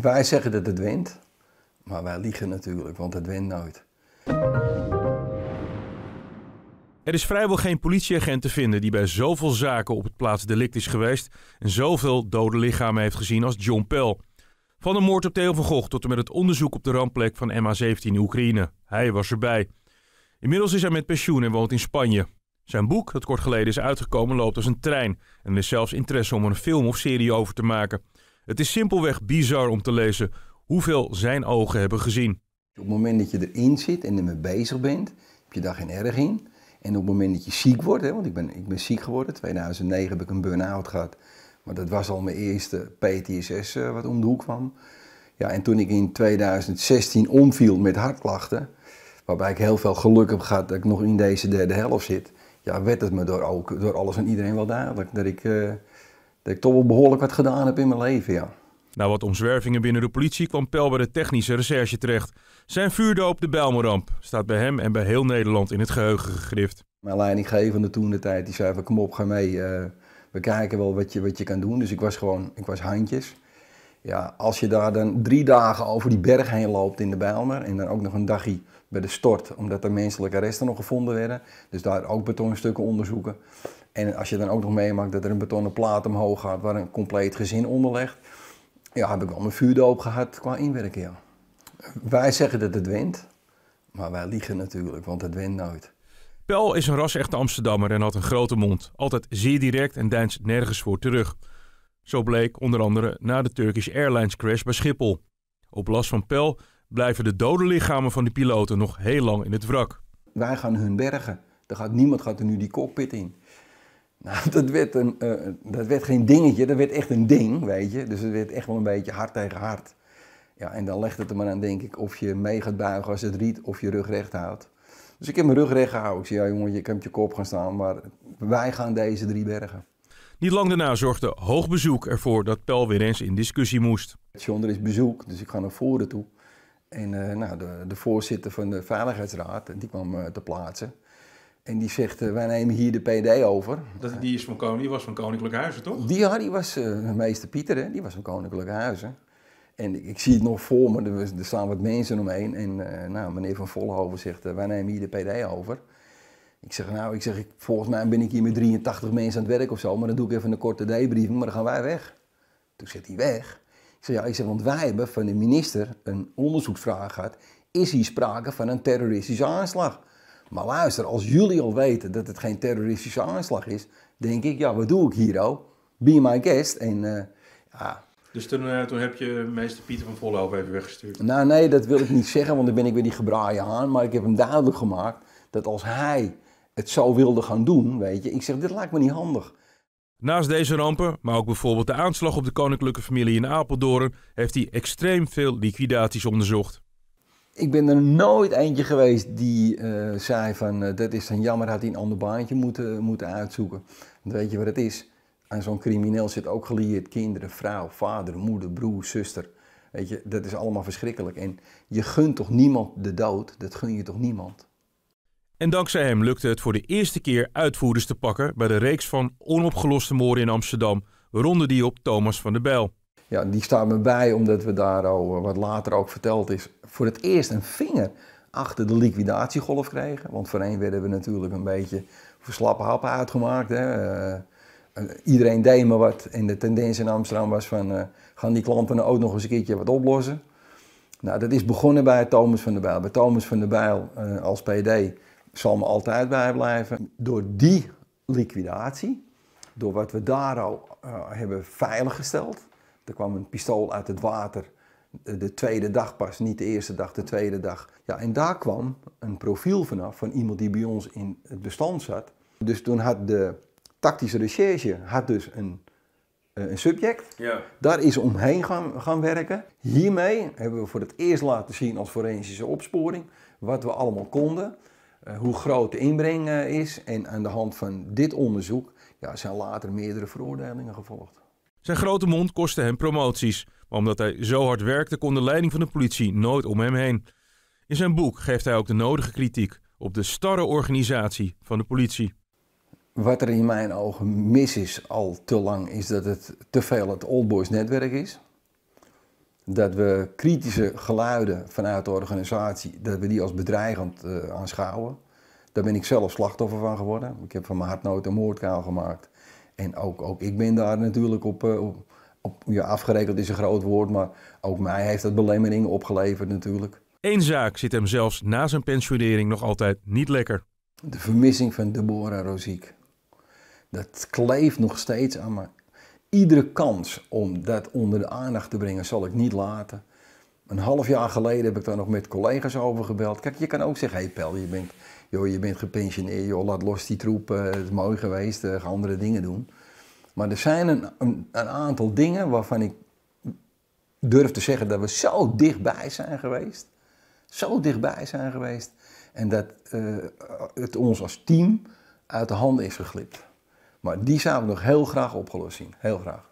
Wij zeggen dat het wint, maar wij liegen natuurlijk, want het wint nooit. Er is vrijwel geen politieagent te vinden die bij zoveel zaken op het plaatsdelict is geweest en zoveel dode lichamen heeft gezien als John Pell. Van de moord op Theo van Gogh tot en met het onderzoek op de rampplek van MH17 in Oekraïne. Hij was erbij. Inmiddels is hij met pensioen en woont in Spanje. Zijn boek, dat kort geleden is uitgekomen, loopt als een trein. En er is zelfs interesse om er een film of serie over te maken. Het is simpelweg bizar om te lezen hoeveel zijn ogen hebben gezien. Op het moment dat je erin zit en ermee bezig bent, heb je daar geen erg in. En op het moment dat je ziek wordt, hè, want ik ben, ik ben ziek geworden, 2009 heb ik een burn-out gehad. Maar dat was al mijn eerste PTSS uh, wat om de hoek kwam. Ja, en toen ik in 2016 omviel met hartklachten, waarbij ik heel veel geluk heb gehad dat ik nog in deze derde helft zit, ja, werd het me door, ook, door alles en iedereen wel duidelijk dat ik, uh, dat ik toch wel behoorlijk wat gedaan heb in mijn leven. Ja. Na wat omzwervingen binnen de politie kwam Pel bij de technische recherche terecht. Zijn vuurdoop de Bijlmerramp staat bij hem en bij heel Nederland in het geheugen gegrift. Mijn leidinggevende toen de tijd, die zei van kom op, ga mee. Uh, we kijken wel wat je, wat je kan doen. Dus ik was gewoon, ik was handjes. Ja, als je daar dan drie dagen over die berg heen loopt in de Bijlmer en dan ook nog een dagje bij de stort, omdat er menselijke resten nog gevonden werden. Dus daar ook betonstukken onderzoeken. En als je dan ook nog meemaakt dat er een betonnen plaat omhoog gaat waar een compleet gezin onder ligt, ja, heb ik wel mijn vuurdoop gehad qua inwerking. Ja. Wij zeggen dat het wint, maar wij liegen natuurlijk, want het wint nooit. Pel is een ras-echte Amsterdammer en had een grote mond. Altijd zeer direct en deinst nergens voor terug. Zo bleek onder andere na de Turkish Airlines crash bij Schiphol. Op last van Pel blijven de dode lichamen van de piloten nog heel lang in het wrak. Wij gaan hun bergen. Er gaat, niemand gaat er nu die cockpit in. Nou, dat werd, een, uh, dat werd geen dingetje, dat werd echt een ding, weet je. Dus het werd echt wel een beetje hard tegen hard. Ja, en dan legt het er maar aan, denk ik, of je mee gaat buigen als het riet of je rug recht houdt. Dus ik heb mijn rug recht gehouden. Ik zei, ja jongen, je kan je kop gaan staan, maar wij gaan deze drie bergen. Niet lang daarna zorgde hoog bezoek ervoor dat Pel weer eens in discussie moest. John, er is bezoek, dus ik ga naar voren toe. En uh, nou, de, de, voorzitter van de Veiligheidsraad, die kwam uh, te plaatsen. En die zegt, uh, wij nemen hier de PD over. Dat, die, is van, koning, die was van Koninklijke Huizen, toch? Die, ja, die was meester Pieter, hè? die was van Koninklijke Huizen. En ik, ik, zie het nog voor me, er, er staan wat mensen omheen. En nou, meneer Van Vollenhoven zegt, wij nemen hier de PD over. Ik zeg, nou, ik zeg, volgens mij ben ik hier met 83 mensen aan het werk of zo, maar dan doe ik even een korte debriefing, maar dan gaan wij weg. Toen zit hij weg. Ik zeg, ja, ik zeg, want wij hebben van de minister een onderzoeksvraag gehad. Is hier sprake van een terroristische aanslag? Maar luister, als jullie al weten dat het geen terroristische aanslag is, denk ik, ja, wat doe ik hier al? Be my guest. En uh, ja, dus toen, uh, toen heb je meester Pieter van Vollenhoven even weggestuurd? Nou nee, dat wil ik niet zeggen, want dan ben ik weer die gebraaien aan. Maar ik heb hem duidelijk gemaakt dat als hij het zo wilde gaan doen, weet je, ik zeg, dit lijkt me niet handig. Naast deze rampen, maar ook bijvoorbeeld de aanslag op de koninklijke familie in Apeldoorn, heeft hij extreem veel liquidaties onderzocht. Ik ben er nooit eentje geweest die uh, zei van, uh, dat is dan jammer, had hij een ander baantje moeten, moeten uitzoeken. Weet je wat het is? Aan zo'n crimineel zit ook gelieerd kinderen, vrouw, vader, moeder, broer, zuster. Weet je, dat is allemaal verschrikkelijk. En je gunt toch niemand de dood? Dat gun je toch niemand? En dankzij hem lukte het voor de eerste keer uitvoerders te pakken bij de reeks van onopgeloste moorden in Amsterdam, waaronder die op Thomas van der Bijl. Ja, die staat me bij omdat we daar al, eh, wat later ook verteld is, voor het eerst een vinger achter de liquidatiegolf kregen. Want voorheen werden we natuurlijk een beetje voor slappe happen uitgemaakt. Hè. Uh, iedereen deed me wat en de tendens in Amsterdam was van, gaan die klanten nou ook nog eens een keertje wat oplossen? Nou, dat is begonnen bij Thomas van der Bijl. Bij Thomas van der Bijl als PD zal me altijd bijblijven. Door die liquidatie, door wat we daar al hebben veiliggesteld. Er kwam een pistool uit het water de tweede dag pas, niet de eerste dag, de tweede dag. Ja, en daar kwam een profiel vanaf van iemand die bij ons in het bestand zat. Dus toen had de tactische recherche had dus een, eh, een subject. Ja. Daar is omheen gaan, gaan werken. Hiermee hebben we voor het eerst laten zien als forensische opsporing wat we allemaal konden. Eh, hoe groot de inbreng eh, is. En aan de hand van dit onderzoek ja, zijn later meerdere veroordelingen gevolgd. Zijn grote mond kostte hem promoties. Maar omdat hij zo hard werkte, kon de leiding van de politie nooit om hem heen. In zijn boek geeft hij ook de nodige kritiek op de starre organisatie van de politie. Wat er in mijn ogen mis is al te lang, is dat het te veel het Old Boys netwerk is. dat we kritische geluiden vanuit de organisatie, dat we die als bedreigend uh, aanschouwen. Daar ben ik zelf slachtoffer van geworden. Ik heb van mijn hartnood een moordkaal gemaakt. En ook, ook ik ben daar natuurlijk op, uh, op, op ja, afgerekend is een groot woord, maar ook mij heeft dat belemmeringen opgeleverd natuurlijk. Eén zaak zit hem zelfs na zijn pensionering nog altijd niet lekker. De vermissing van Deborah Roziek. Dat kleeft nog steeds aan me. Iedere kans om dat onder de aandacht te brengen zal ik niet laten. Een half jaar geleden heb ik daar nog met collega's over gebeld. Kijk, je kan ook zeggen, hé hey Pel, je bent, joh, je bent gepensioneerd, joh, laat los die troep, het is mooi geweest, uh, andere dingen doen. Maar er zijn een, een, aantal dingen waarvan ik durf te zeggen dat we zo dichtbij zijn geweest. Zo dichtbij zijn geweest. En dat uh, het ons als team uit de handen is geglipt. Maar die zou ik nog heel graag opgelost zien. Heel graag.